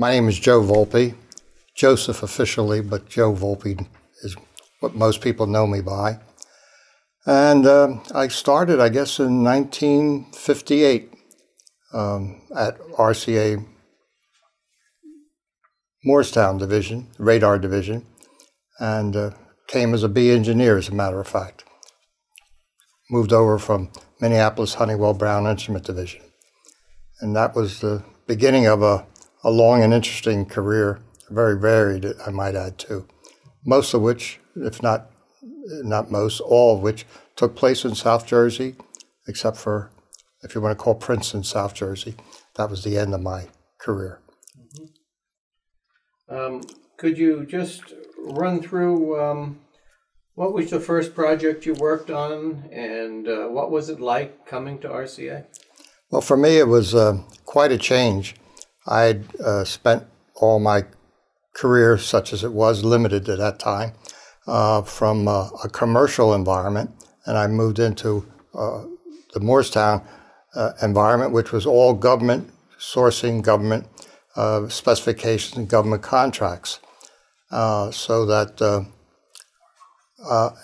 My name is Joe Volpe, Joseph officially, but Joe Volpe is what most people know me by. And uh, I started, I guess, in 1958 um, at RCA Moorestown Division, Radar Division, and uh, came as a B engineer, as a matter of fact. Moved over from Minneapolis Honeywell Brown Instrument Division. And that was the beginning of a, a long and interesting career, very varied, I might add, too. Most of which, if not not most, all of which took place in South Jersey, except for, if you want to call Princeton, South Jersey. That was the end of my career. Mm-hmm. Um, could you just run through um, what was the first project you worked on and uh, what was it like coming to RCA? Well, for me, it was uh, quite a change. I had uh, spent all my career, such as it was, limited at that time, uh, from uh, a commercial environment, and I moved into uh, the Moorestown uh, environment, which was all government sourcing, government uh, specifications, and government contracts. So that,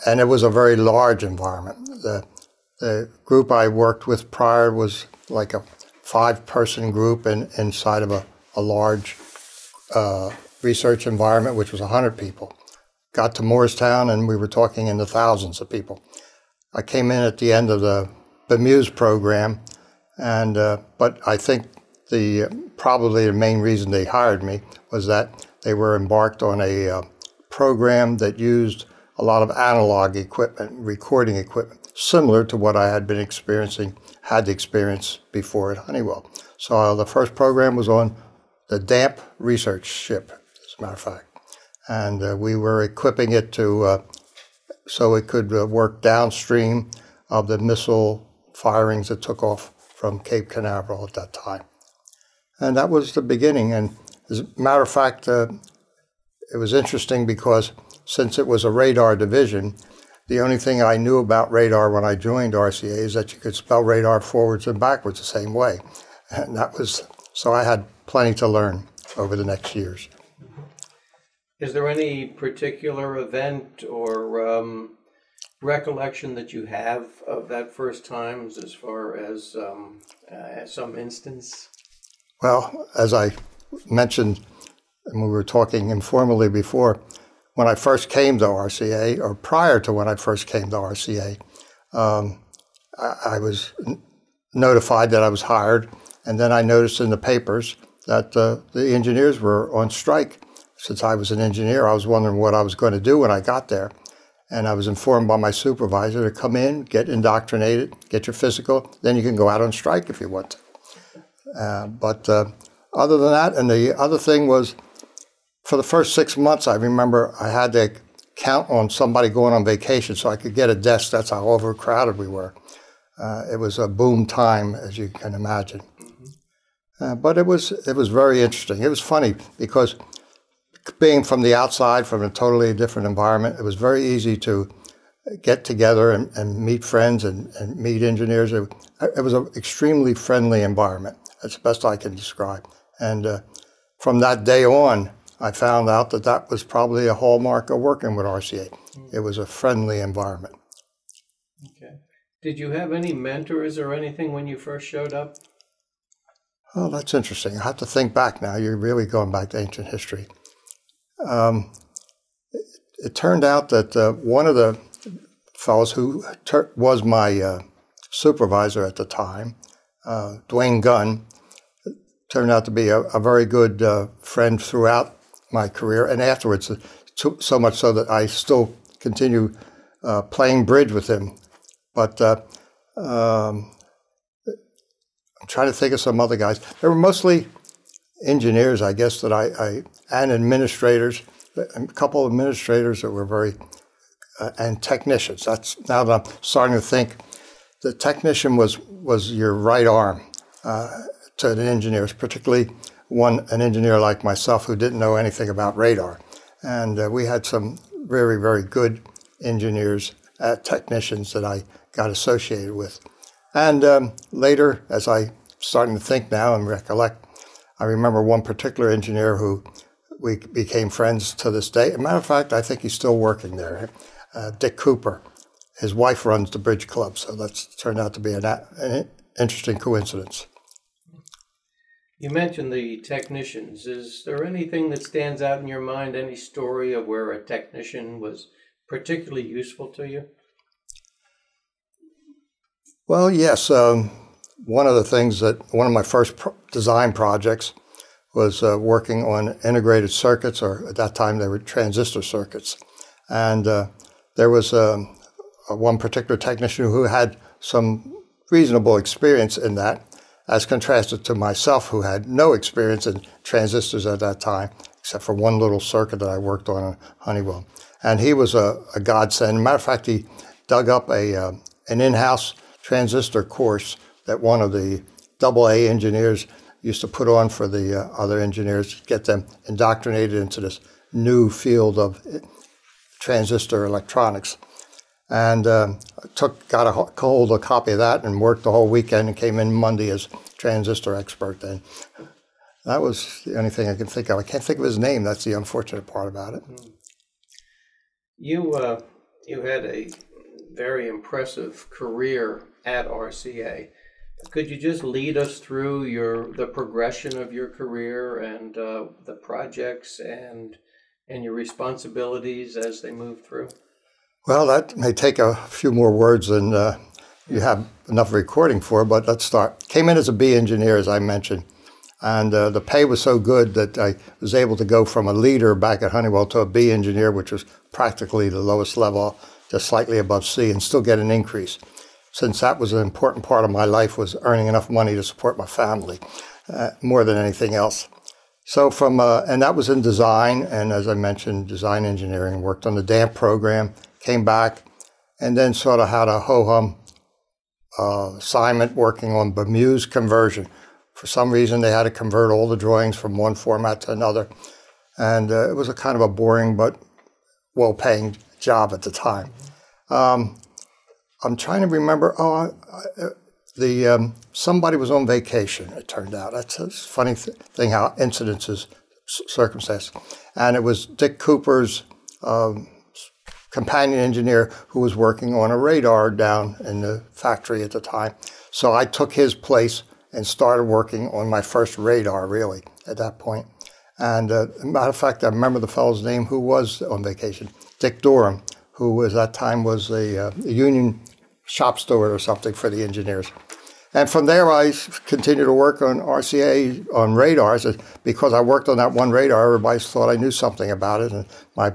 and it was a very large environment. The, the group I worked with prior was like a five-person group in, inside of a, a large research environment, which was 100 people got to Moorestown and we were talking in the thousands of people. I came in at the end of the BMEWS program, and uh, but I think the probably the main reason they hired me was that they were embarked on a uh, program that used a lot of analog equipment, recording equipment, similar to what I had been experiencing, had the experience before at Honeywell. So uh, the first program was on the DAMP research ship, as a matter of fact and uh, we were equipping it to uh, so it could uh, work downstream of the missile firings that took off from Cape Canaveral at that time. And that was the beginning. And as a matter of fact, uh, it was interesting because since it was a radar division, the only thing I knew about radar when I joined RCA is that you could spell radar forwards and backwards the same way. And that was, so I had plenty to learn over the next years. Is there any particular event or um, recollection that you have of that first time as far as um, uh, some instance? Well, as I mentioned, and we were talking informally before, when I first came to RCA, or prior to when I first came to RCA, um, I, I, was notified that I was hired, and then I noticed in the papers that uh, the engineers were on strike since I was an engineer, I was wondering what I was going to do when I got there. And I was informed by my supervisor to come in, get indoctrinated, get your physical, then you can go out on strike if you want to. Uh, but uh, other than that, and the other thing was, for the first six months, I remember I had to count on somebody going on vacation so I could get a desk. That's how overcrowded we were. Uh, it was a boom time, as you can imagine. Uh, but it was it was very interesting. It was funny because being from the outside, from a totally different environment, it was very easy to get together and, and meet friends and, and, meet engineers. It, it was an extremely friendly environment. That's the best I can describe. And uh, from that day on, I found out that that was probably a hallmark of working with RCA. It was a friendly environment. Okay. Did you have any mentors or anything when you first showed up? Oh, that's interesting. I have to think back now. You're really going back to ancient history. Um, it, it, turned out that uh, one of the fellows who was my uh, supervisor at the time, uh, Dwayne Gunn, turned out to be a, a very good uh, friend throughout my career and afterwards, uh, so much so that I still continue uh, playing bridge with him. But um, I'm trying to think of some other guys. They were mostly engineers, I guess, that I, I and administrators, a couple of administrators that were very, uh, and technicians. That's now that I'm starting to think, the technician was was your right arm uh, to an engineer, particularly one an engineer like myself who didn't know anything about radar, and uh, we had some very very good engineers, uh, technicians that I got associated with, and um, later as I starting to think now and recollect I remember one particular engineer who we became friends to this day. As a matter of fact, I think he's still working there. Uh, Dick Cooper. His wife runs the Bridge Club, so that's turned out to be an, an interesting coincidence. You mentioned the technicians. Is there anything that stands out in your mind, any story of where a technician was particularly useful to you? Well, yes. Um, one of the things that one of my first pro- design projects was uh, working on integrated circuits, or at that time they were transistor circuits. And uh, there was um, one particular technician who had some reasonable experience in that, as contrasted to myself, who had no experience in transistors at that time, except for one little circuit that I worked on in Honeywell. And he was a, a godsend. Matter of fact, he dug up a uh, an in-house transistor course that one of the double A engineers used to put on for the uh, other engineers to get them indoctrinated into this new field of transistor electronics. And um, took got a hold a copy of that and worked the whole weekend and came in Monday as transistor expert. Then that was the only thing I can think of. I can't think of his name. That's the unfortunate part about it. You uh, you had a very impressive career at RCA. Could you just lead us through your the progression of your career and uh, the projects and and your responsibilities as they move through? Well, that may take a few more words than uh, you have enough recording for, but let's start. Came in as a B engineer, as I mentioned, and uh, the pay was so good that I was able to go from a leader back at Honeywell to a B engineer, which was practically the lowest level, just slightly above C, and still get an increase since that was an important part of my life was earning enough money to support my family uh, more than anything else. So from uh, and that was in design and as I mentioned, design engineering. Worked on the DAMP program, came back, and then sort of had a ho hum uh, assignment working on BMEWS conversion. For some reason, they had to convert all the drawings from one format to another, and uh, it was a kind of a boring but well paying job at the time. Um, I'm trying to remember. Oh, uh, the um, somebody was on vacation. It turned out that's a funny th- thing how incidences, circumstance, and it was Dick Cooper's um, companion engineer who was working on a radar down in the factory at the time. So I took his place and started working on my first radar. Really, at that point. And uh, matter of fact, I remember the fellow's name who was on vacation, Dick Durham, who at that time was a, uh, a union shop steward or something for the engineers. And from there, I continued to work on RCA on radars. Because I worked on that one radar, everybody thought I knew something about it, and my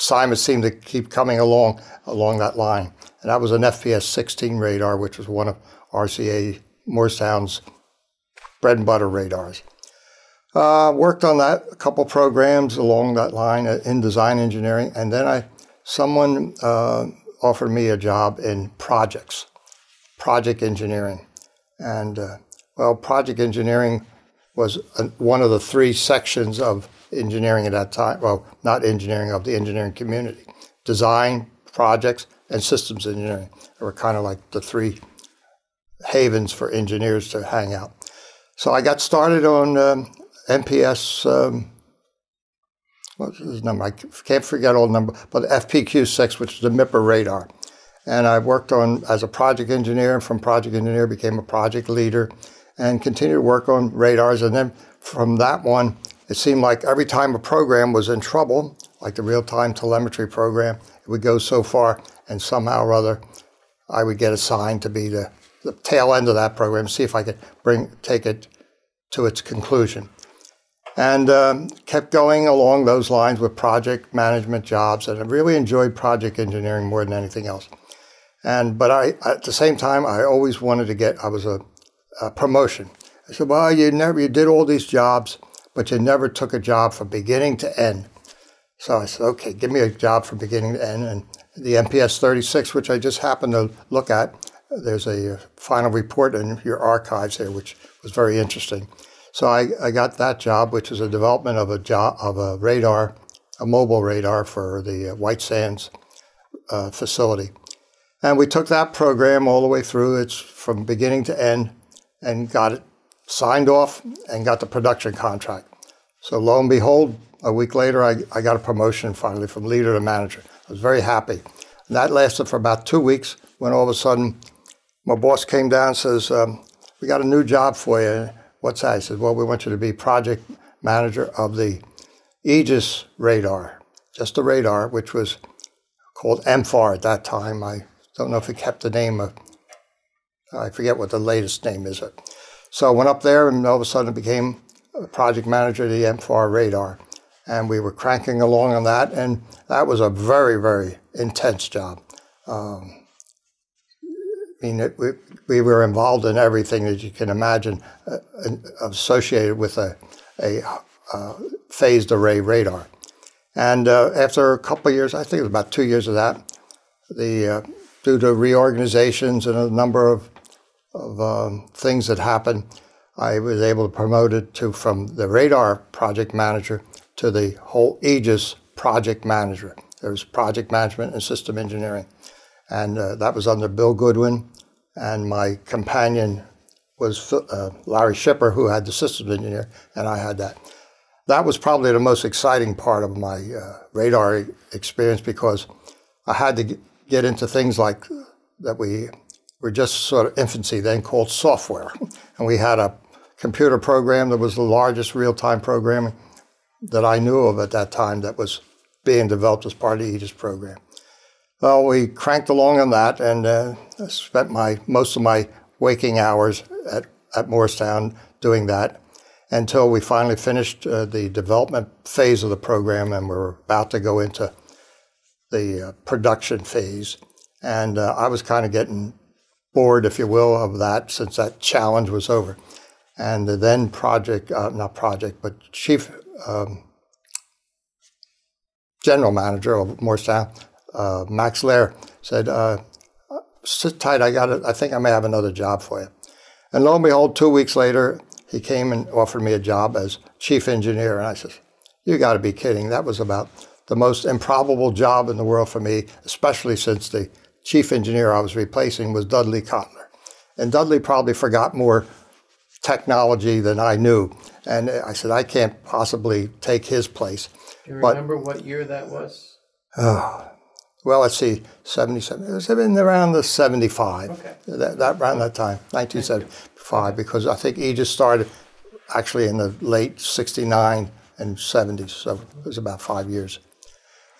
assignments seemed to keep coming along along that line. And that was an FPS 16 radar, which was one of RCA Moorestown's bread and butter radars. Uh, worked on that a couple programs along that line in design engineering, and then I someone uh, offered me a job in projects, project engineering. And, uh, well, project engineering was a, one of the three sections of engineering at that time. Well, not engineering, of the engineering community design, projects, and systems engineering. Were kind of like the three havens for engineers to hang out. So I got started on um, MPS um, what's his number? I can't forget all the number, but FPQ6, which is the MIPR radar. And I worked on as a project engineer, and from project engineer became a project leader, and continued to work on radars. And then from that one, it seemed like every time a program was in trouble, like the real-time telemetry program, it would go so far, and somehow or other, I would get assigned to be the, the tail end of that program, see if I could bring take it to its conclusion and um, kept going along those lines with project management jobs. And I really enjoyed project engineering more than anything else. And but I, at the same time, I always wanted to get. I was a, a promotion. I said, "Well, you never you did all these jobs, but you never took a job from beginning to end." So I said, "Okay, give me a job from beginning to end." And the MPS 36, which I just happened to look at, there's a final report in your archives there, which was very interesting. So I, I got that job, which is a development of a job of a radar, a mobile radar for the uh, White Sands uh, facility. And we took that program all the way through. It's from beginning to end, and got it signed off and got the production contract. So lo and behold, a week later, I, I got a promotion finally from leader to manager. I was very happy. And that lasted for about two weeks when all of a sudden my boss came down and says, um, we got a new job for you. What's that? He said, well, we want you to be project manager of the Aegis radar, just the radar, which was called MFAR at that time. I don't know if it kept the name of, I forget what the latest name is. It so I went up there and all of a sudden it became project manager the MFAR radar. And we were cranking along on that, and that was a very, very intense job. Um, I mean, it, we, we were involved in everything that you can imagine uh, associated with a, a uh, phased array radar. And uh, after a couple years, I think it was about two years of that, the uh, due to reorganizations and a number of, of um, things that happened, I was able to promote it to from the radar project manager to the whole Aegis project manager. There was project management and system engineering and uh, that was under Bill Goodwin. And my companion was uh, Larry Shipper, who had the systems engineer, and I had that. That was probably the most exciting part of my uh, radar experience because I had to get into things like that we were just sort of infancy then called software. And we had a computer program that was the largest real time programming that I knew of at that time that was being developed as part of the Aegis program. Well, we cranked along on that, and uh, spent my most of my waking hours at, at Moorestown doing that until we finally finished uh, the development phase of the program, and we were about to go into the uh, production phase. And uh, I was kind of getting bored, if you will, of that since that challenge was over. And the then project, uh, not project, but chief um, general manager of Moorestown uh, Max Lehrer said, uh, "Sit tight. I got it. I think I may have another job for you." And lo and behold, two weeks later, he came and offered me a job as chief engineer. And I said, "You got to be kidding! That was about the most improbable job in the world for me, especially since the chief engineer I was replacing was Dudley Kotler, and Dudley probably forgot more technology than I knew. And I said, I can't possibly take his place. Do you remember but, what year that was? Oh, well, let's see, 77. It was in around the 75, okay. that, that, around that time, 1975, because I think Aegis started actually in the late 69 and 70s, so it was about five years.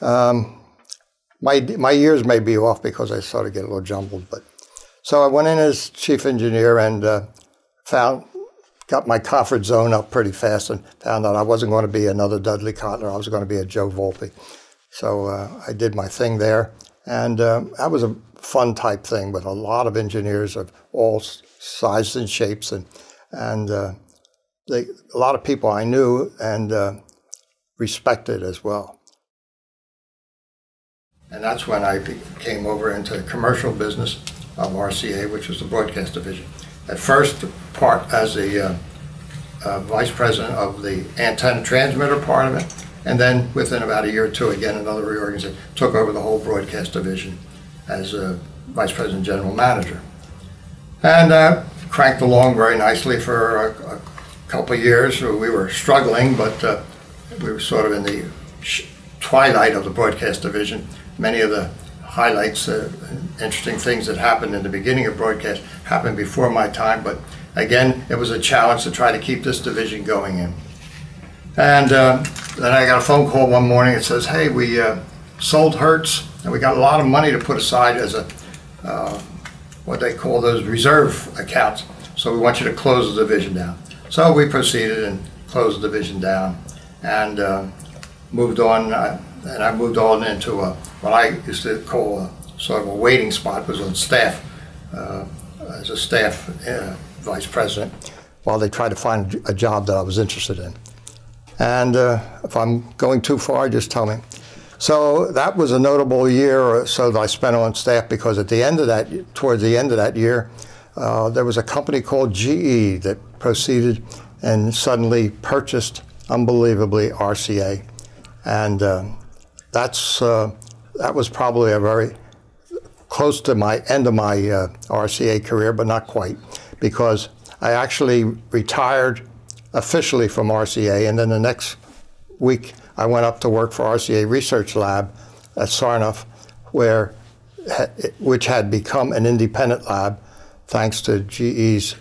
Um, my, my years may be off because I started get a little jumbled, but so I went in as chief engineer and uh, found got my comfort zone up pretty fast and found out I wasn't going to be another Dudley Kotler. I was going to be a Joe Volpe. So uh, I did my thing there, and uh, that was a fun type thing with a lot of engineers of all sizes and shapes, and and uh, they, a lot of people I knew and uh, respected as well. And that's when I came over into the commercial business of RCA, which was the broadcast division. At first, part as the uh, uh, vice president of the antenna transmitter part of it, and then within about a year or two, again, another reorganization took over the whole broadcast division as a vice president general manager. And uh, cranked along very nicely for a, a couple of years. We were struggling, but uh, we were sort of in the twilight of the broadcast division. Many of the highlights, uh, interesting things that happened in the beginning of broadcast happened before my time, but again, it was a challenge to try to keep this division going in. And uh, then I got a phone call one morning. It says, "Hey, we uh, sold Hertz, and we got a lot of money to put aside as a uh, what they call those reserve accounts. So we want you to close the division down." So we proceeded and closed the division down, and uh, moved on. Uh, and I moved on into a, what I used to call a, sort of a waiting spot. Was on staff uh, as a staff vice president while they tried to find a job that I was interested in. And uh, if I'm going too far, just tell me. So that was a notable year or so that I spent on staff because at the end of that, towards the end of that year, uh, there was a company called GE that proceeded and suddenly purchased, unbelievably, RCA. And uh, that's, uh, that was probably a very close to my end of my uh, RCA career, but not quite, because I actually retired officially from RCA, and then the next week I went up to work for RCA Research Lab at Sarnoff, where which had become an independent lab thanks to GE's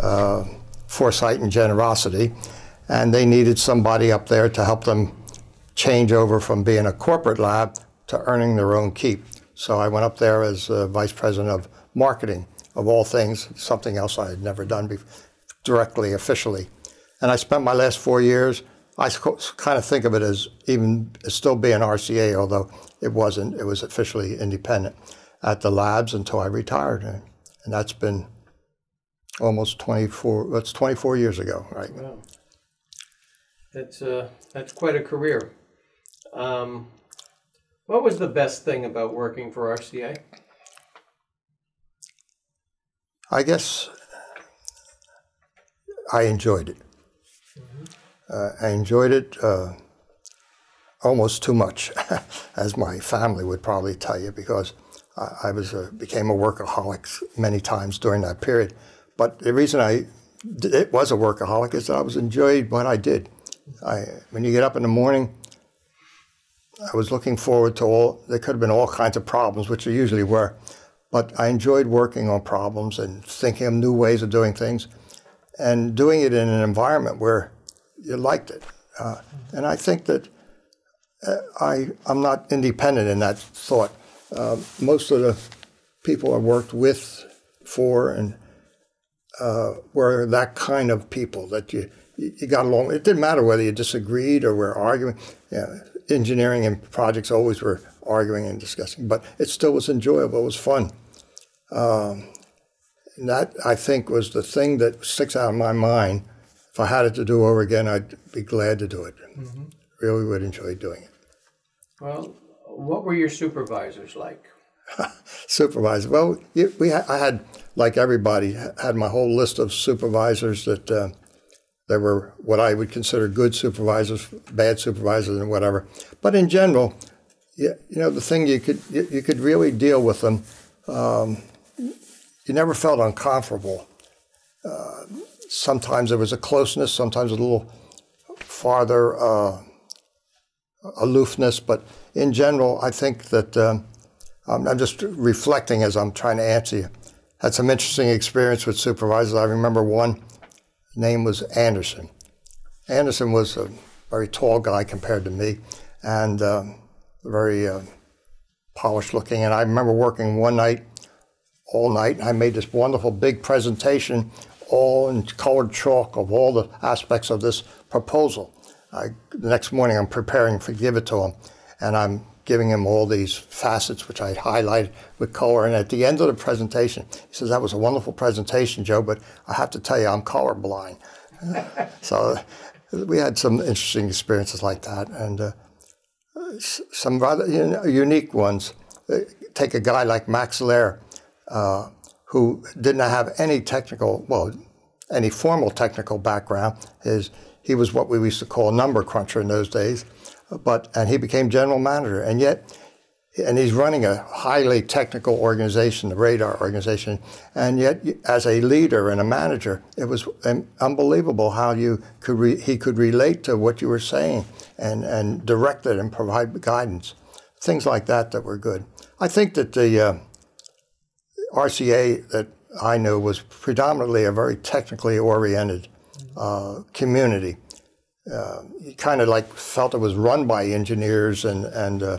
uh, foresight and generosity, and they needed somebody up there to help them change over from being a corporate lab to earning their own keep. So I went up there as uh, vice president of marketing, of all things, something else I had never done directly, officially. And I spent my last four years, I kind of think of it as even still being RCA, although it wasn't, it was officially independent at the labs until I retired. And, and that's been almost 24, that's 24 years ago, right? Wow. That's, uh, that's quite a career. Um, what was the best thing about working for RCA? I guess I enjoyed it. Mm-hmm. Uh, I enjoyed it uh, almost too much, as my family would probably tell you, because I, I was a, became a workaholic many times during that period. But the reason I it was a workaholic is that I was enjoyed what I did. I, when you get up in the morning, I was looking forward to all. There could have been all kinds of problems, which there usually were, but I enjoyed working on problems and thinking of new ways of doing things, and doing it in an environment where you liked it. Uh, and I think that uh, I I'm not independent in that thought. Uh, most of the people I worked with, for, and uh, were that kind of people that you you got along. It didn't matter whether you disagreed or were arguing. Yeah, engineering and projects always were arguing and discussing, but it still was enjoyable. It was fun. Um, that I think was the thing that sticks out in my mind. If I had it to do over again, I'd be glad to do it. Mm-hmm. Really would enjoy doing it. Well, what were your supervisors like? supervisors. Well, we I had like everybody had my whole list of supervisors that uh, there were what I would consider good supervisors, bad supervisors, and whatever. But in general, you, you know, the thing you could you, you could really deal with them. Um, you never felt uncomfortable. Uh, sometimes there was a closeness, sometimes a little farther uh, aloofness, but in general, I think that um, I'm just reflecting as I'm trying to answer you. Had some interesting experience with supervisors. I remember one name was Anderson. Anderson was a very tall guy compared to me and uh, very uh, polished looking. And I remember working one night, all night, I made this wonderful big presentation, all in colored chalk of all the aspects of this proposal. I, the next morning, I'm preparing to give it to him, and I'm giving him all these facets, which I highlighted with color. And at the end of the presentation, he says, That was a wonderful presentation, Joe, but I have to tell you, I'm colorblind. so we had some interesting experiences like that. And uh, some rather you know, unique ones. Take a guy like Max Lehrer, uh, who didn't have any technical, well, any formal technical background. His, he was what we used to call a number cruncher in those days but and he became general manager, and yet, and he's running a highly technical organization, the radar organization, and yet as a leader and a manager, it was unbelievable how you could re, he could relate to what you were saying and and direct it and provide guidance, things like that that were good. I think that the uh, RCA that I knew was predominantly a very technically oriented uh, community uh, he kind of like felt it was run by engineers and and uh,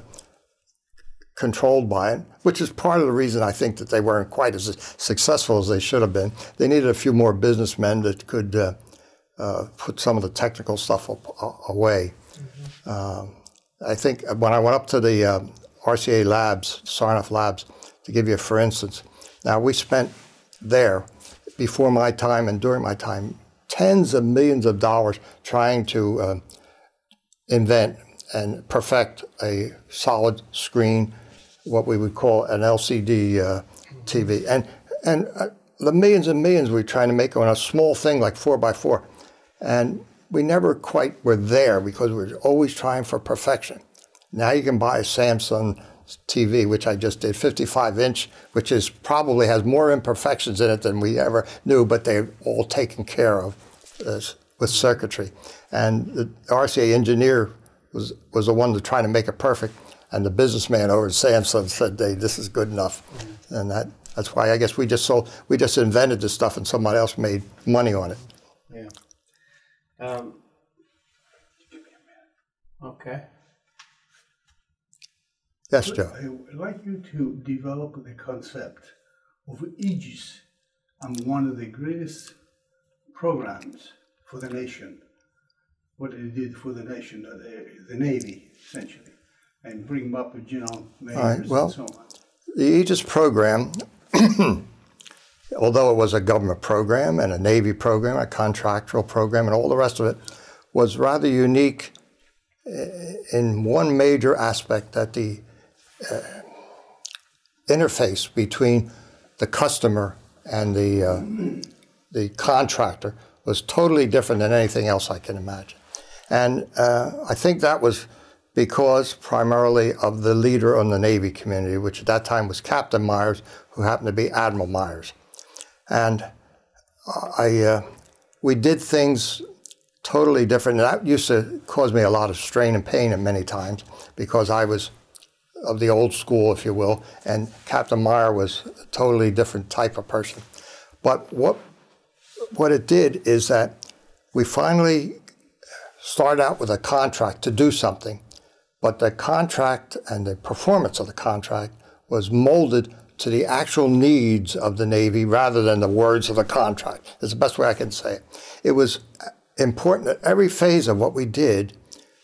controlled by it, which is part of the reason I think that they weren't quite as successful as they should have been. They needed a few more businessmen that could uh, uh put some of the technical stuff up, away. Mm-hmm. Um, I think when I went up to the uh, RCA labs, Sarnoff labs, to give you a for instance, now we spent there before my time and during my time tens of millions of dollars trying to uh, invent and perfect a solid screen, what we would call an LCD uh, TV. And, and uh, the millions and millions we were trying to make on a small thing like 4 by 4 And we never quite were there because we were always trying for perfection. Now you can buy a Samsung TV, which I just did, 55 inch, which is probably has more imperfections in it than we ever knew, but they're all taken care of uh, with circuitry. And the RCA engineer was, was the one to try to make it perfect. And the businessman over at Samsung said, hey, this is good enough. And that, that's why I guess we just sold, we just invented this stuff and somebody else made money on it. Yeah. Um, okay. Yes, Joe. I would like you to develop the concept of Aegis and one of the greatest programs for the nation, what it did for the nation, uh, the, the Navy, essentially, and bring them up with general mayors well- and so on. The Aegis program, although it was a government program and a Navy program, a contractual program, and all the rest of it, was rather unique eh, in one major aspect that the uh, interface between the customer and the, uh, the contractor was totally different than anything else I can imagine. And uh, I think that was because primarily of the leader on the Navy community, which at that time was Captain Myers, who happened to be Admiral Myers. And I, uh, we did things totally different. And that used to cause me a lot of strain and pain at many times because I was of the old school, if you will, and Captain Meyer was a totally different type of person. But what what it did is that we finally started out with a contract to do something, but the contract and the performance of the contract was molded to the actual needs of the Navy rather than the words of the contract. That's the best way I can say it. It was important that every phase of what we did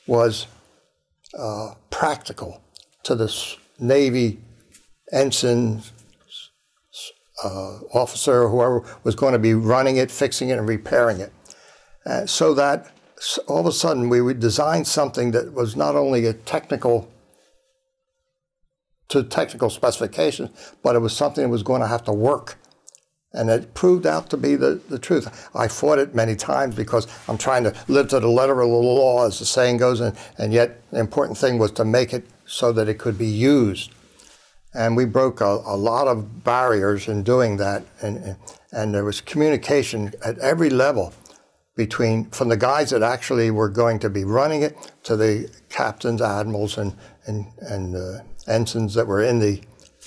was uh, practical to the Navy ensign, uh, officer, whoever was going to be running it, fixing it, and repairing it. Uh, so that all of a sudden we would design something that was not only a technical to technical specifications, but it was something that was going to have to work. And it proved out to be the, the truth. I fought it many times because I'm trying to live to the letter of the law, as the saying goes, and, and yet the important thing was to make it so that it could be used. And we broke a, a lot of barriers in doing that. And, and, there was communication at every level between from the guys that actually were going to be running it to the captains, admirals, and and and uh, ensigns that were in the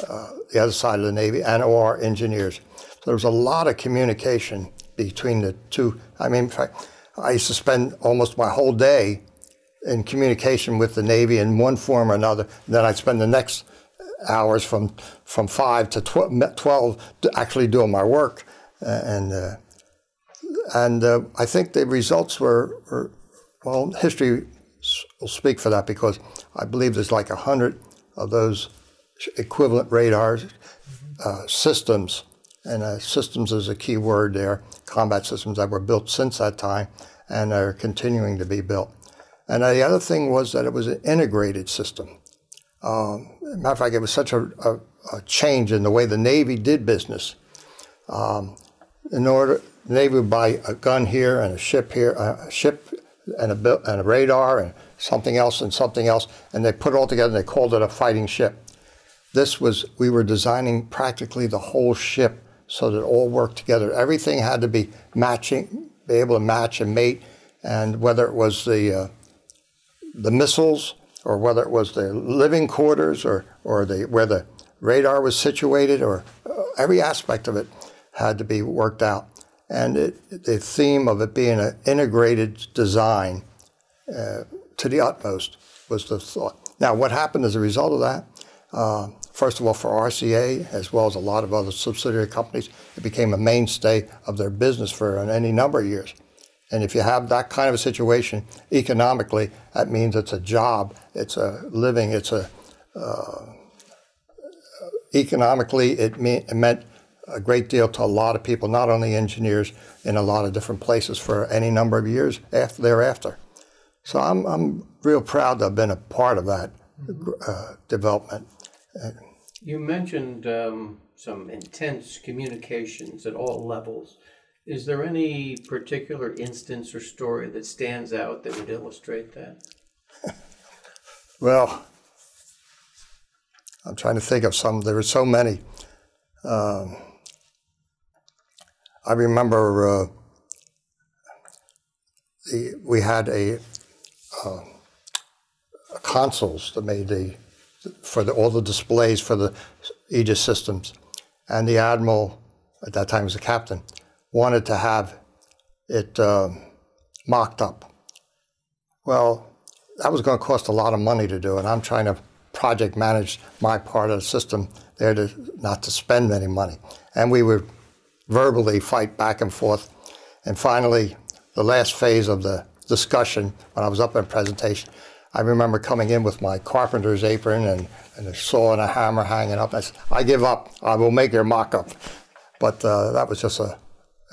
uh, the other side of the Navy, and or engineers. So there was a lot of communication between the two. I mean, in fact, I used to spend almost my whole day in communication with the Navy in one form or another. And then I'd spend the next hours from from five to tw- twelve to actually doing my work, Uh, and. Uh, and uh, I think the results were, were, well, history will speak for that because I believe there's like a hundred of those equivalent radars uh, systems, and uh, systems is a key word there. Combat systems that were built since that time and are continuing to be built. And the other thing was that it was an integrated system. Um, matter of fact, it was such a, a, a change in the way the Navy did business. Um, in order, the Navy would buy a gun here and a ship here, a ship and a, and a radar and something else and something else, and they put it all together and they called it a fighting ship. This was, we were designing practically the whole ship so that it all worked together. Everything had to be matching, be able to match and mate, and whether it was the, uh, the missiles or whether it was the living quarters or, or the, where the radar was situated or uh, every aspect of it had to be worked out. And it, the theme of it being an integrated design uh, to the utmost was the thought. Now, what happened as a result of that? Uh, first of all, for RCA, as well as a lot of other subsidiary companies, it became a mainstay of their business for any number of years. And if you have that kind of a situation economically, that means it's a job, it's a living, it's a uh, economically it, me- it meant a great deal to a lot of people, not only engineers in a lot of different places for any number of years after thereafter. So I'm I'm real proud to have been a part of that uh, development. You mentioned um, some intense communications at all levels. Is there any particular instance or story that stands out that would illustrate that? Well, I'm trying to think of some. There were so many. Um, I remember uh, the, we had a, uh, consoles that made the for the, all the displays for the Aegis systems, and the admiral at that time was the captain wanted to have it um, mocked up. Well, that was going to cost a lot of money to do, and I'm trying to project manage my part of the system there to not to spend any money. And we would verbally fight back and forth. And finally, the last phase of the discussion, when I was up in presentation, I remember coming in with my carpenter's apron and, and a saw and a hammer hanging up. I said, I give up. I will make your mock up. But uh, that was just a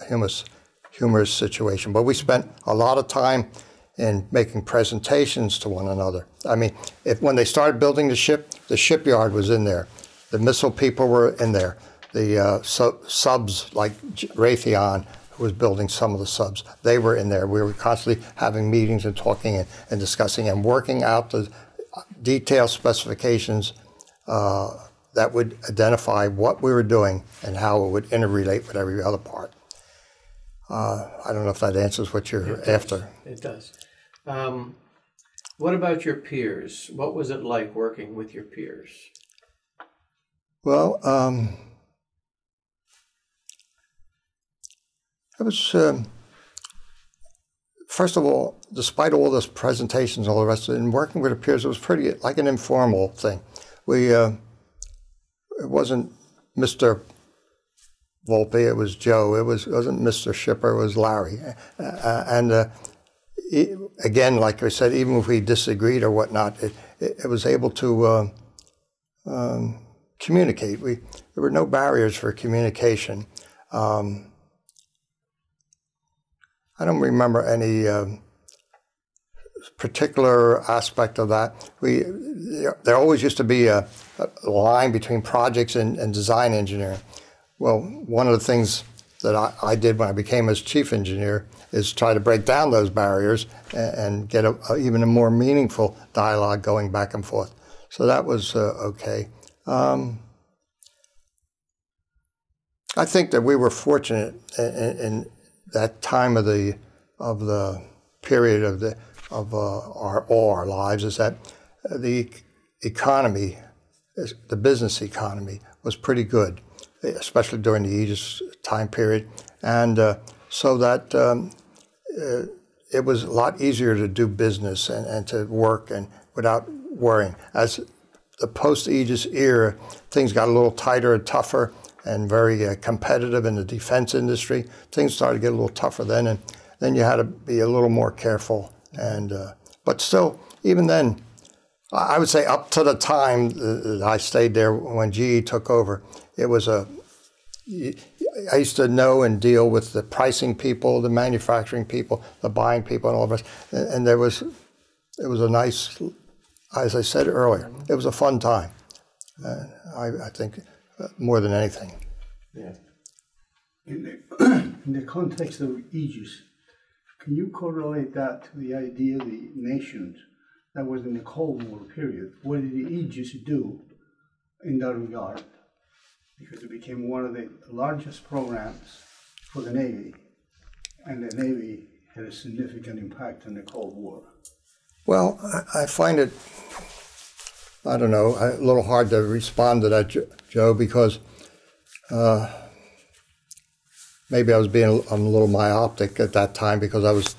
humorous, humorous situation. But we spent a lot of time in making presentations to one another. I mean, if, when they started building the ship, the shipyard was in there. The missile people were in there. The uh, su- subs, like Raytheon, who was building some of the subs, they were in there. We were constantly having meetings and talking and, and discussing and working out the detailed specifications uh, that would identify what we were doing and how it would interrelate with every other part. Uh, I don't know if that answers what you're It after. It does. Um, what about your peers? What was it like working with your peers? Well, um, it was, um, first of all, despite all those presentations and all the rest of it, and working with the peers, it was pretty like an informal thing. We, uh, it wasn't Mr. Volpe, it was Joe. It was wasn't Mr. Shipper, it was Larry. Uh, and uh, e- again, like I said, even if we disagreed or whatnot, it, it, it was able to uh, um, communicate. We there were no barriers for communication. Um, I don't remember any um particular aspect of that. We there always used to be a, a line between projects and, and design engineering. Well, one of the things that I, I did when I became as chief engineer is try to break down those barriers and, and get a, a, even a more meaningful dialogue going back and forth. So that was uh, okay. Um, I think that we were fortunate in, in that time of the of the period of the of uh, our all our lives is that the economy, the business economy, was pretty good, especially during the Aegis time period, and uh, so that um, uh, it was a lot easier to do business and, and to work and without worrying. As the post Aegis era, things got a little tighter and tougher and very uh, competitive in the defense industry. Things started to get a little tougher then, and then you had to be a little more careful. And uh, but still, even then, I would say up to the time that I stayed there when GE took over, it was a. I used to know and deal with the pricing people, the manufacturing people, the buying people, and all of us. And, there was, it was a nice, as I said earlier, it was a fun time. Uh, I, I think uh, more than anything. Yeah. In the, in the context of Aegis, can you correlate that to the idea of the nations that was in the Cold War period? What did the Aegis do in that regard? Because it became one of the largest programs for the Navy, and the Navy had a significant impact on the Cold War. Well, I, find it, I don't know, a little hard to respond to that, Joe, because uh, maybe I was being a little myopic at that time because I was,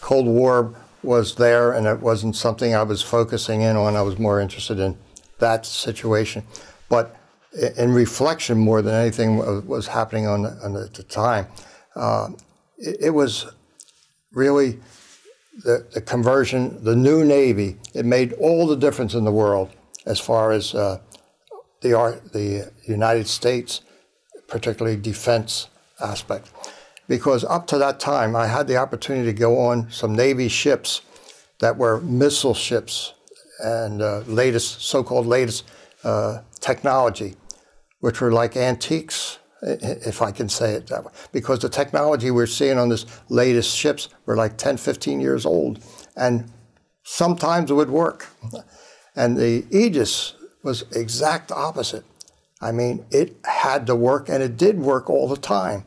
Cold War was there and it wasn't something I was focusing in on. I was more interested in that situation. But in reflection, more than anything was happening on, on at the time, uh, it, it was really the, the conversion, the new Navy, it made all the difference in the world as far as uh, the art, the United States, particularly defense aspect. Because up to that time, I had the opportunity to go on some Navy ships that were missile ships and uh, latest, so-called latest uh, technology, which were like antiques, if I can say it that way. Because the technology we're seeing on this latest ships were like 10, 15 years old, and sometimes it would work. And the Aegis was exact opposite. I mean, it had to work, and it did work all the time.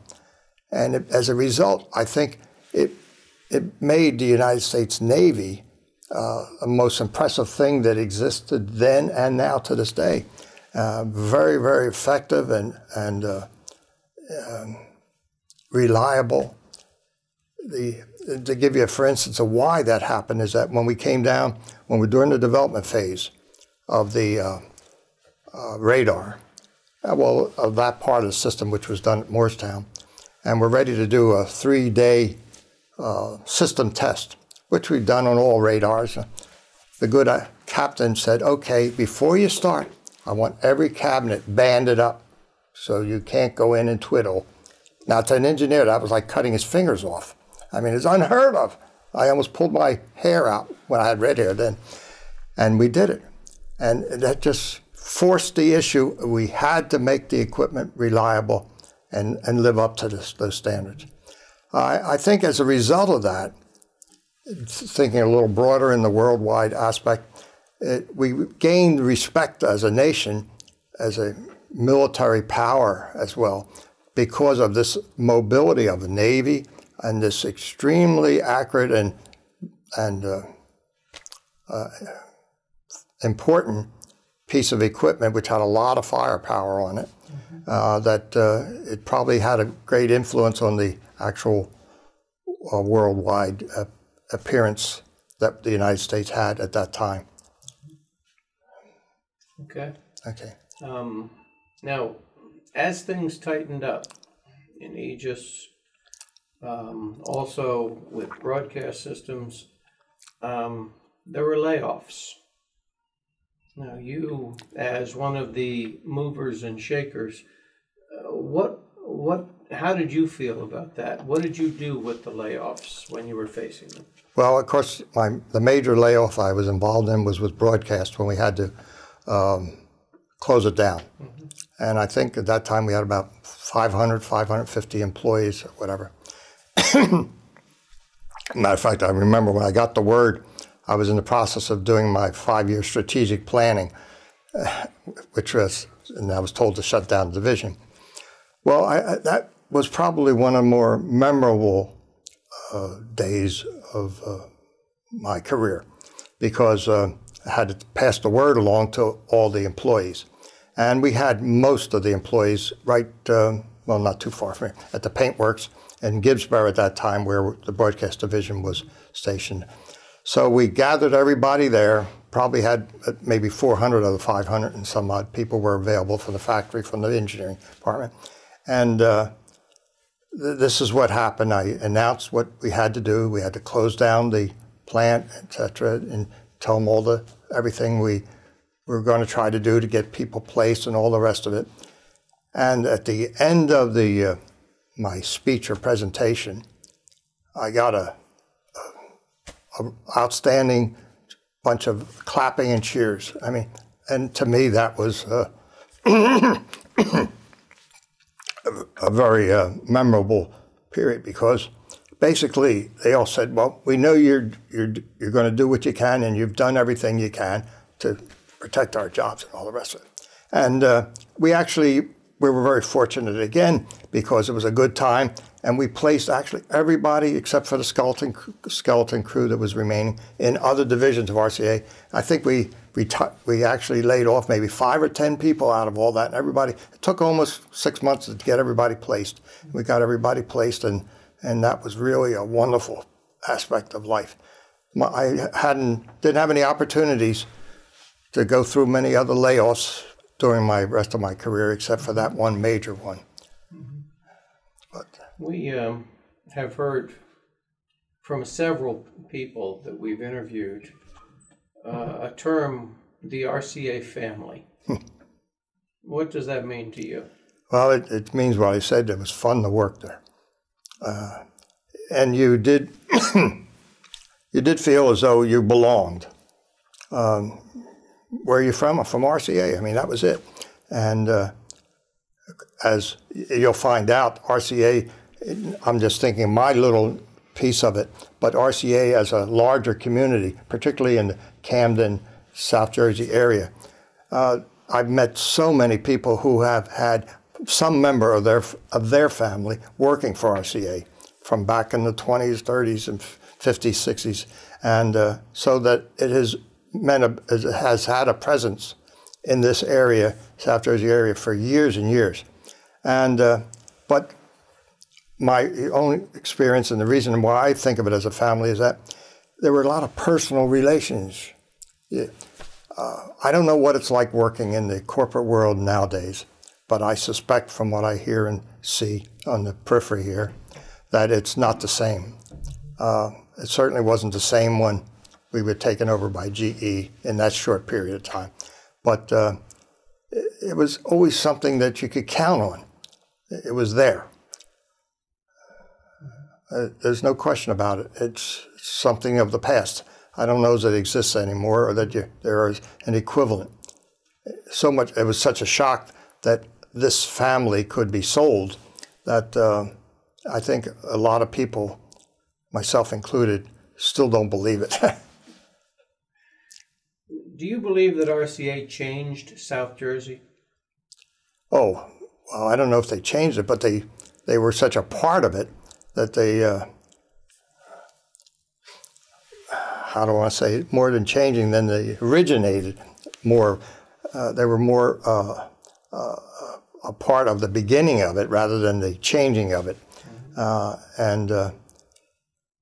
And it, as a result, I think it it made the United States Navy uh, the most impressive thing that existed then and now to this day. Uh, very, very effective and and uh, um, reliable. The to give you, for instance, of why that happened is that when we came down, when we were during the development phase of the uh, uh, radar, uh, well, of that part of the system, which was done at Moorestown, and we're ready to do a three-day system test, which we've done on all radars. The good captain said, "Okay, before you start, I want every cabinet banded up, so you can't go in and twiddle." Now, to an engineer, that was like cutting his fingers off. I mean, it's unheard of. I almost pulled my hair out when I had red hair then, and we did it, and that just forced the issue. We had to make the equipment reliable and, and live up to this, those standards. I, I think as a result of that, thinking a little broader in the worldwide aspect, it, we gained respect as a nation, as a military power as well, because of this mobility of the Navy and this extremely accurate and and uh, uh, important piece of equipment, which had a lot of firepower on it, mm-hmm. uh, that uh, it probably had a great influence on the actual uh, worldwide uh, appearance that the United States had at that time. Okay. Okay. Um, now, as things tightened up in Aegis, um, also with broadcast systems, um, there were layoffs. Now, you, as one of the movers and shakers, uh, what, what, how did you feel about that? What did you do with the layoffs when you were facing them? Well, of course, my, the major layoff I was involved in was with broadcast when we had to um, close it down. Mm-hmm. And I think at that time we had about 500, 550 employees or whatever. Matter of fact, I remember when I got the word I was in the process of doing my five year strategic planning, which was, and I was told to shut down the division. Well, I, that was probably one of the more memorable uh, days of uh, my career because uh, had to pass the word along to all the employees. And we had most of the employees right, uh, well, not too far from here, at the Paintworks in Gibbsboro at that time, where the broadcast division was stationed. So we gathered everybody there, probably had uh, maybe 400 of the 500 and some odd people were available from the factory, from the engineering department. And uh, th- this is what happened. I announced what we had to do. We had to close down the plant, etc., and tell them all the everything we were going to try to do to get people placed and all the rest of it. And at the end of the uh, my speech or presentation, I got a an outstanding bunch of clapping and cheers. I mean, and to me, that was uh, a very uh, memorable period because basically they all said, "Well, we know you're you're you're going to do what you can, and you've done everything you can to protect our jobs and all the rest of it." And uh, we actually we were very fortunate again because it was a good time and we placed actually everybody except for the skeleton skeleton crew that was remaining in other divisions of RCA. I think we we, we actually laid off maybe five or ten people out of all that, and everybody. It took almost six months to get everybody placed. We got everybody placed, and and that was really a wonderful aspect of life. I hadn't didn't have any opportunities to go through many other layoffs during my rest of my career, except for that one major one. But we um, have heard from several people that we've interviewed uh, a term, the RCA family. what does that mean to you? Well, it, it, means what I said. It was fun to work there, uh, and you did you did feel as though you belonged. Um, where are you from? I'm from RCA. I mean, that was it. And uh, as you'll find out, RCA I'm just thinking my little piece of it, but RCA as a larger community, particularly in the Camden, South Jersey area, uh, I've met so many people who have had some member of their of their family working for RCA from back in the 20s, 30s, and 50s, 60s, and uh, so that it has meant a, has had a presence in this area, South Jersey area, for years and years, and uh, but my own experience and the reason why I think of it as a family is that there were a lot of personal relations. Yeah. Uh, I don't know what it's like working in the corporate world nowadays, but I suspect from what I hear and see on the periphery here that it's not the same. Uh, it certainly wasn't the same when we were taken over by GE in that short period of time. But uh, it, was always something that you could count on. It was there. Uh, there's no question about it. It's something of the past. I don't know that it exists anymore or that you, there is an equivalent. So much, it was such a shock that this family could be sold that uh, I think a lot of people, myself included, still don't believe it. Do you believe that RCA changed South Jersey? oh, well, I don't know if they changed it, but they, they were such a part of it that they, uh, how do I say it, more than changing, than they originated more. Uh, they were more uh, uh, a part of the beginning of it rather than the changing of it. Uh, and uh,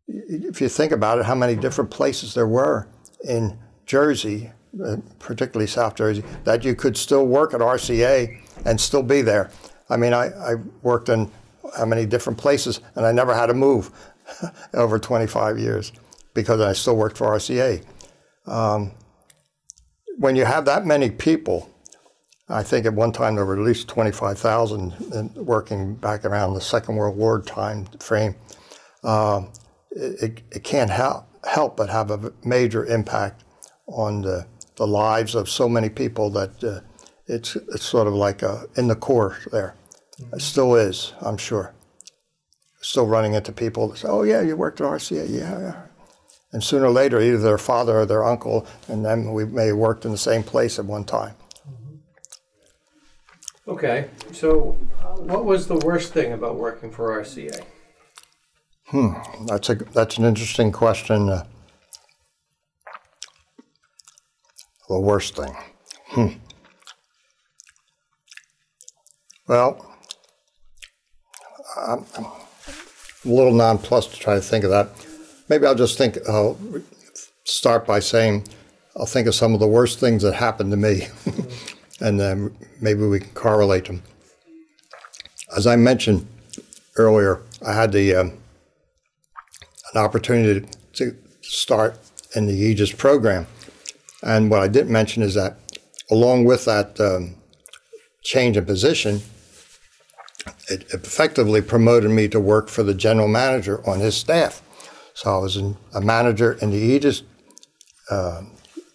if you think about it, how many different places there were in Jersey, uh, particularly South Jersey, that you could still work at RCA and still be there. I mean, I, I worked in how many different places, and I never had to move over 25 years because I still worked for RCA. Um, when you have that many people, I think at one time there were at least 25,000 working back around the Second World War time frame. Uh, it, it can't help, help but have a major impact on the, the lives of so many people that uh, it's, it's sort of like uh, in the core there. It still is, I'm sure. Still running into people that say, oh, yeah, you worked at RCA. Yeah, yeah. And sooner or later, either their father or their uncle, and then we may have worked in the same place at one time. Okay, so what was the worst thing about working for RCA? Hmm, That's a that's an interesting question. Uh, the worst thing. Hmm. Well, I'm, I'm a little nonplussed to try to think of that. Maybe I'll just think. I'll start by saying I'll think of some of the worst things that happened to me, and then maybe we can correlate them. As I mentioned earlier, I had the um, an opportunity to start in the Aegis program. And what I didn't mention is that along with that um, change in position, it effectively promoted me to work for the general manager on his staff. So I was in, a manager in the Aegis uh,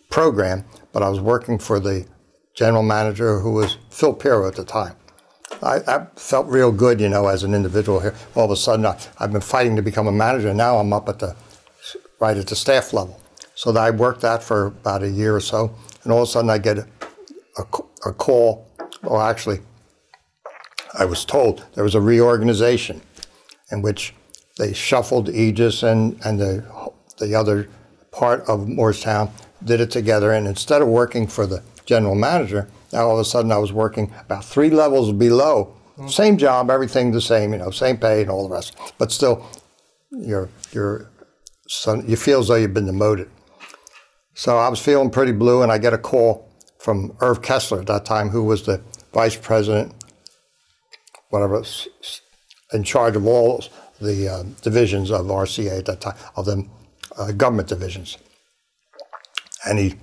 program, but I was working for the general manager who was Phil Pirro at the time. I, I, felt real good, you know, as an individual here. All of a sudden, I, have been fighting to become a manager, now I'm up at the right at the staff level. So I worked that for about a year or so, and all of a sudden, I get a, a, a call, or actually, I was told there was a reorganization in which they shuffled Aegis and, and the, the other part of Moorestown did it together. And instead of working for the general manager, now all of a sudden I was working about three levels below. Same job, everything the same, you know, same pay and all the rest. But still, you're, you're, son, you feel as though you've been demoted. So I was feeling pretty blue, and I get a call from Irv Kessler at that time, who was the vice president, whatever, in charge of all the uh, divisions of RCA at that time, of the uh, government divisions. And he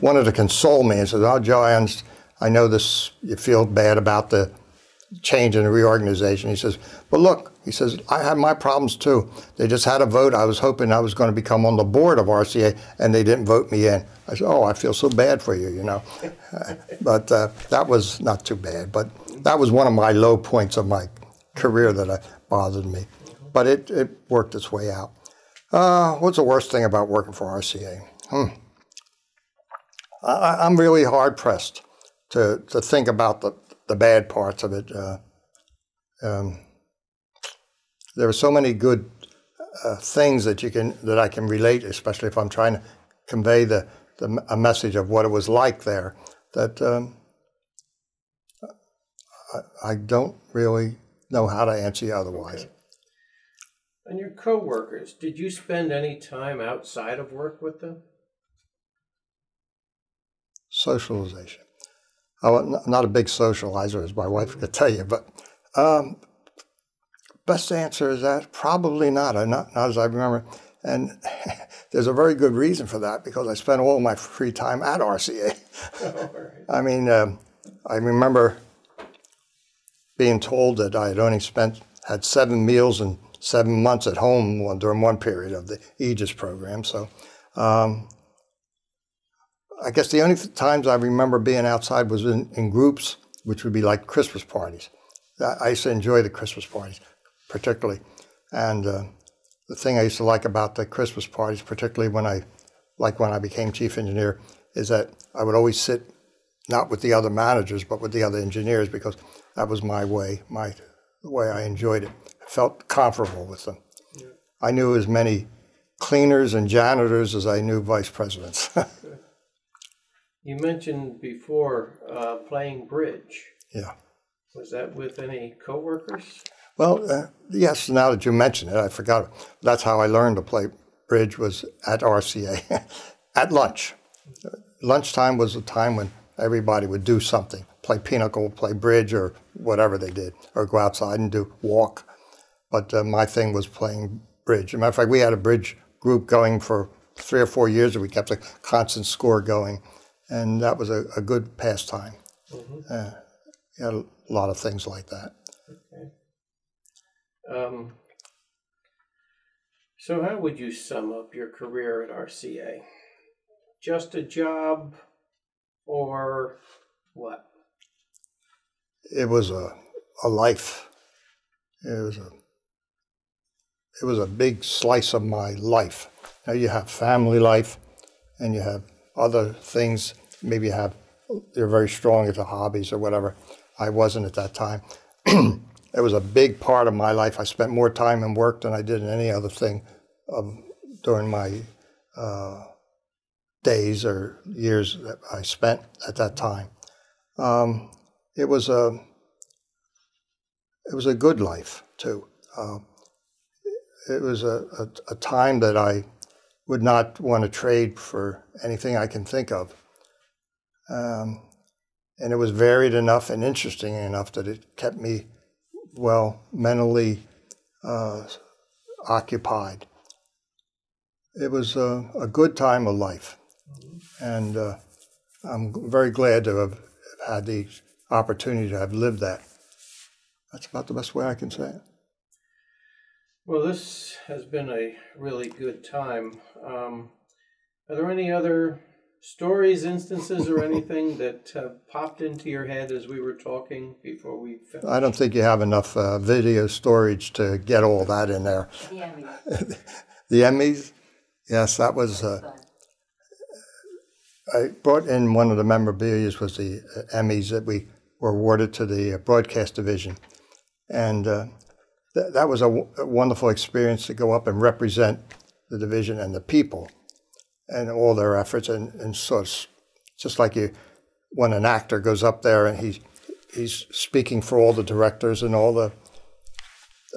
wanted to console me and said, "Oh, Joe, I, I know this. You feel bad about the change in the reorganization." He says, "But look," he says, "I had my problems too. They just had a vote. I was hoping I was going to become on the board of RCA, and they didn't vote me in." I said, "Oh, I feel so bad for you, you know." but uh, that was not too bad. But that was one of my low points of my career that uh, bothered me. But it, it worked its way out. Uh, what's the worst thing about working for RCA? Hmm. I, am really hard pressed to to think about the the bad parts of it. Uh, um, there are so many good uh, things that you can that I can relate, especially if I'm trying to convey the, the a message of what it was like there. That um, I, I don't really know how to answer you otherwise. And your coworkers, did you spend any time outside of work with them? Socialization. I'm not a big socializer, as my wife could tell you, but um, best answer is that probably not. Not, not as I remember. And there's a very good reason for that because I spent all my free time at RCA. Oh, right. I mean, um, I remember being told that I had only spent had seven meals and seven months at home during one period of the Aegis program. So, um, I guess the only times I remember being outside was in, in groups, which would be like Christmas parties. I I used to enjoy the Christmas parties, particularly, and uh, the thing I used to like about the Christmas parties, particularly when I, like when I became chief engineer, is that I would always sit not with the other managers, but with the other engineers because that was my way, my the way I enjoyed it. I felt comfortable with them. I knew as many cleaners and janitors as I knew vice presidents. You mentioned before uh, playing bridge. yeah. Was that with any coworkers? Well, uh, yes. Now that you mention it, I forgot. That's how I learned to play bridge was at RCA, at lunch. Lunchtime was a time when everybody would do something, play pinochle, play bridge, or whatever they did, or go outside and do walk. But uh, my thing was playing bridge. As a matter of fact, we had a bridge group going for three or four years, and we kept a constant score going, and that was a, a good pastime. Uh, had a lot of things like that. Um, so, how would you sum up your career at RCA? Just a job, or what? it was a, a life. It was a it was a big slice of my life. Now you have family life, and you have other things. Maybe have you're very strong into hobbies or whatever. I wasn't at that time. it was a big part of my life. I spent more time in work than I did in any other thing of, during my uh, days or years that I spent at that time. Um, it was a it was a good life too. Uh, it was a, a, a time that I would not want to trade for anything I can think of. Um, and it was varied enough and interesting enough that it kept me well mentally uh, occupied. It was a, a good time of life, and uh, I'm very glad to have had the opportunity to have lived that. That's about the best way I can say it. Well, this has been a really good time. Um, are there any other stories, instances, or anything that uh, popped into your head as we were talking before we finished? I don't think you have enough uh, video storage to get all that in there. Yeah, we- The Emmys, yes, that was. Uh, I brought in one of the memorabilia was the uh, Emmys that we were awarded to the uh, broadcast division, and uh, th- that was a, w- a wonderful experience to go up and represent the division and the people, and all their efforts, and and so it's just like you, when an actor goes up there and he's he's speaking for all the directors and all the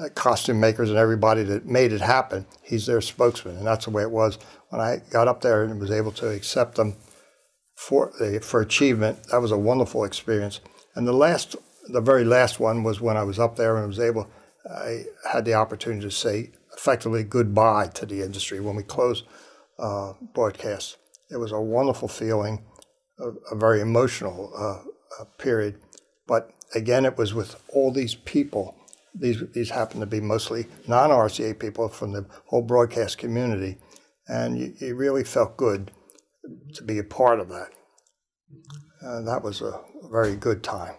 uh, costume makers and everybody that made it happen. He's their spokesman, and that's the way it was when I got up there and was able to accept them for the, for achievement. That was a wonderful experience. And the last, the very last one was when I was up there and was able. I had the opportunity to say effectively goodbye to the industry when we closed uh, broadcast. It was a wonderful feeling, a, a very emotional uh, uh, period. But again, it was with all these people. These these happened to be mostly non-RCA people from the whole broadcast community, and you really felt good to be a part of that. And that was a very good time.